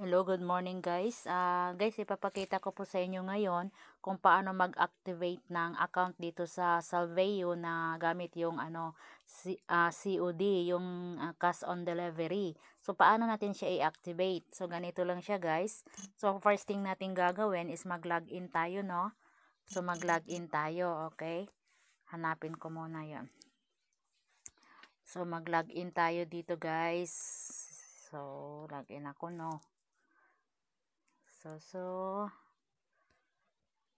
Hello, good morning guys. Uh, guys, ipapakita ko po sa inyo ngayon kung paano mag-activate ng account dito sa Salveo na gamit yung ano C uh, ah, COD, yung uh, cash on delivery. So, paano natin siya i-activate? So, ganito lang siya guys. So, first thing natin gagawin is mag-login tayo, no? So, mag-login tayo, okay? Hanapin ko muna yon So, mag-login tayo dito guys. So, login ako, no? So, so,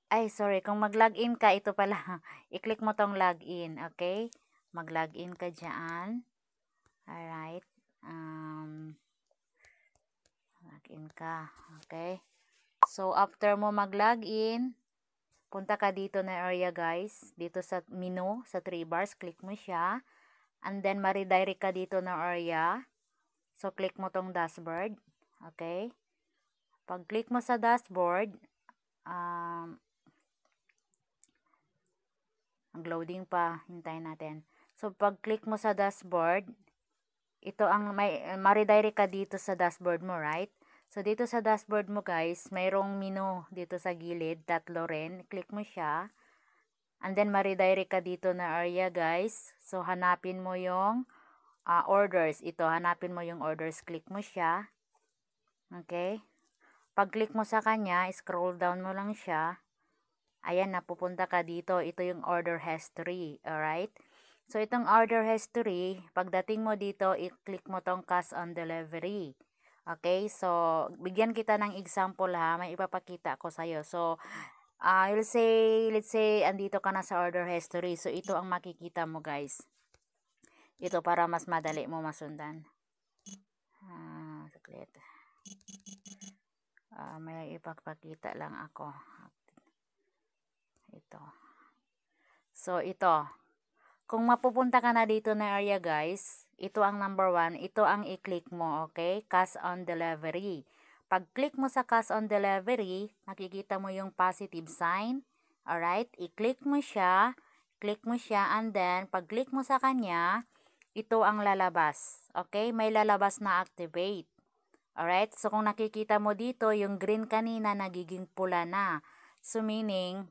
ay, sorry, kung mag-login ka, ito pala, i-click mo tong login, okay? Mag-login ka dyan. Alright. Um, login ka, okay? So, after mo mag-login, punta ka dito na area, guys. Dito sa menu, sa 3 bars, click mo siya. And then, ma-redirect ka dito na area. So, click mo tong dashboard, okay? Pag click mo sa dashboard, um, mag-loading pa, hintayin natin. So, pag click mo sa dashboard, ito ang may ma-redirect ka dito sa dashboard mo, right? So, dito sa dashboard mo guys, mayroong menu dito sa gilid, tatlo rin. Click mo siya. And then, ma-redirect ka dito na area guys. So, hanapin mo yung uh, orders. Ito, hanapin mo yung orders. Click mo siya. Okay. Pag-click mo sa kanya, scroll down mo lang siya. Ayan, napupunta ka dito. Ito yung order history. Alright? So, itong order history, pagdating mo dito, i-click mo tong cash on delivery. Okay? So, bigyan kita ng example ha. May ipapakita ko sa'yo. So, uh, let's say, let's say, andito ka na sa order history. So, ito ang makikita mo guys. Ito para mas madali mo masundan. Ah, uh, saglit uh, may ipagpakita lang ako. Ito. So ito. Kung mapupunta ka na dito na area guys ito ang number one. Ito ang i-click mo okay? Cash on delivery. Pag click mo sa cash on delivery nakikita mo yung positive sign. Alright? I-click mo siya. Click mo siya. And then pag click mo sa kanya ito ang lalabas. Okay? May lalabas na activate Alright? So, kung nakikita mo dito, yung green kanina nagiging pula na. So, meaning,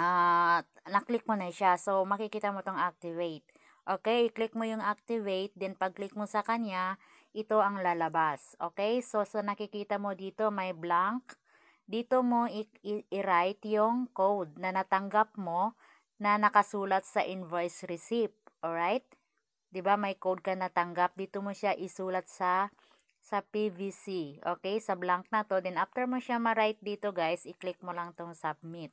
uh, na-click mo na siya. So, makikita mo tong activate. Okay? Click mo yung activate. Then, pag-click mo sa kanya, ito ang lalabas. Okay? So, so nakikita mo dito, may blank. Dito mo i-write yung code na natanggap mo na nakasulat sa invoice receipt. Alright? ba diba, may code ka natanggap. Dito mo siya isulat sa sa PVC. Okay, sa blank na to. Then, after mo siya ma-write dito, guys, i-click mo lang tong submit.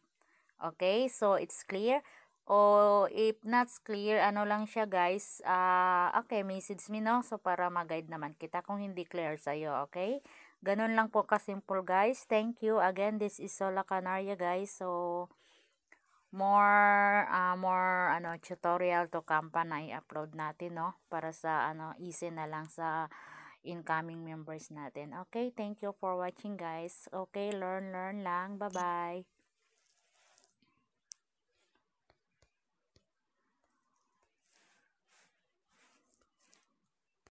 Okay, so it's clear. O if not clear, ano lang siya, guys. Uh, okay, message me, no? So, para mag-guide naman kita kung hindi clear sa'yo, okay? Ganun lang po ka-simple, guys. Thank you. Again, this is Sola Canaria, guys. So, more uh, more ano tutorial to come pa na i-upload natin no para sa ano easy na lang sa incoming members natin. Okay, thank you for watching guys. Okay, learn, learn lang. Bye-bye.